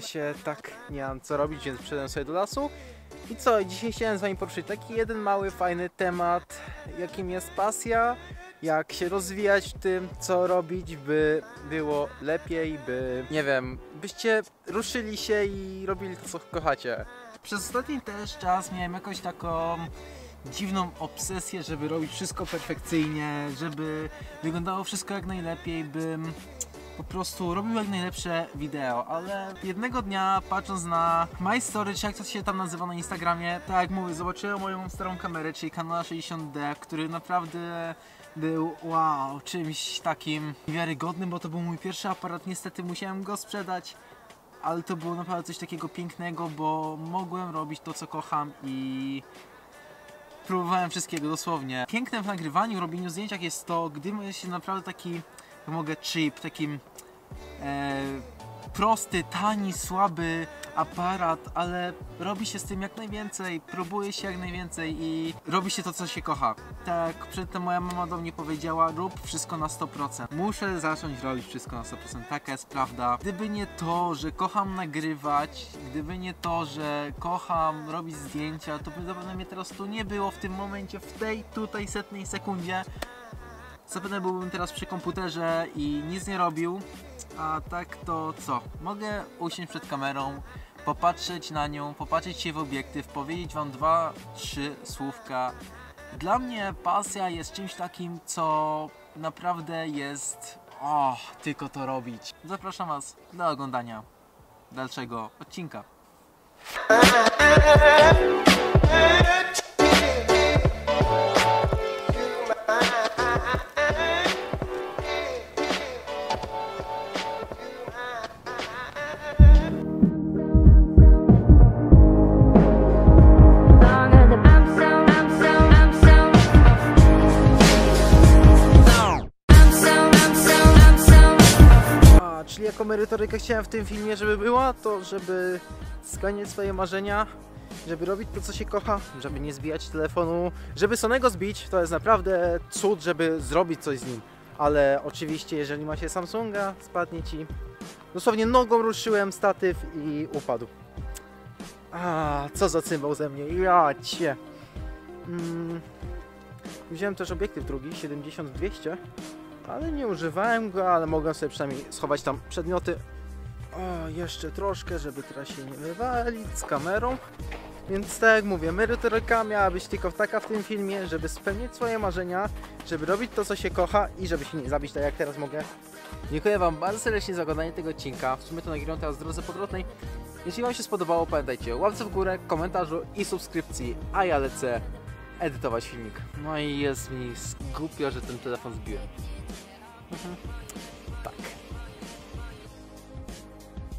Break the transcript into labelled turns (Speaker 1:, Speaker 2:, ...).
Speaker 1: się tak nie mam co robić, więc przyszedłem sobie do lasu. I co, dzisiaj chciałem z wami poruszyć taki jeden mały, fajny temat, jakim jest pasja, jak się rozwijać w tym, co robić, by było lepiej, by, nie wiem, byście ruszyli się i robili to, co kochacie. Przez ostatni też czas miałem jakąś taką dziwną obsesję, żeby robić wszystko perfekcyjnie, żeby wyglądało wszystko jak najlepiej, bym po prostu robił jak najlepsze wideo, ale jednego dnia patrząc na My Story, czy jak to się tam nazywa na Instagramie, tak jak mówię, zobaczyłem moją starą kamerę, czyli Canon 60D, który naprawdę był wow, czymś takim wiarygodnym, bo to był mój pierwszy aparat, niestety musiałem go sprzedać, ale to było naprawdę coś takiego pięknego, bo mogłem robić to co kocham i próbowałem wszystkiego dosłownie. Piękne w nagrywaniu, robieniu zdjęciach jest to, gdy ma się naprawdę taki, mogę, chip, takim e, prosty, tani, słaby aparat, ale robi się z tym jak najwięcej, próbuje się jak najwięcej i robi się to, co się kocha. Tak, przedtem moja mama do mnie powiedziała, rób wszystko na 100%. Muszę zacząć robić wszystko na 100%, taka jest prawda. Gdyby nie to, że kocham nagrywać, gdyby nie to, że kocham robić zdjęcia, to by zapewne mnie teraz tu nie było w tym momencie, w tej tutaj setnej sekundzie. Zapewne byłbym teraz przy komputerze i nic nie robił, a tak to co? Mogę usiąść przed kamerą, popatrzeć na nią, popatrzeć się w obiektyw, powiedzieć wam dwa, trzy słówka. Dla mnie pasja jest czymś takim, co naprawdę jest... O, tylko to robić. Zapraszam was do oglądania dalszego odcinka. Jako merytorykę chciałem w tym filmie, żeby była, to żeby spełniać swoje marzenia, żeby robić to, co się kocha, żeby nie zbijać telefonu, żeby Sonego zbić, to jest naprawdę cud, żeby zrobić coś z nim. Ale oczywiście, jeżeli ma się Samsunga, spadnie ci. Dosłownie nogą ruszyłem statyw i upadł. A, co za cymbał ze mnie, ja. Mm. Wziąłem też obiektyw drugi, 70-200 ale nie używałem go, ale mogłem sobie przynajmniej schować tam przedmioty. O, jeszcze troszkę, żeby teraz się nie wywalić z kamerą. Więc tak jak mówię, merytoryka miała być tylko taka w tym filmie, żeby spełnić swoje marzenia, żeby robić to, co się kocha i żeby się nie zabić tak jak teraz mogę. Dziękuję Wam bardzo serdecznie za oglądanie tego odcinka. W sumie to nagrywam teraz w drodze powrotnej. Jeśli Wam się spodobało, pamiętajcie o łapce w górę, komentarzu i subskrypcji, a ja lecę edytować filmik. No i jest mi głupio, że ten telefon zbiłem. Mm-hmm. Fuck.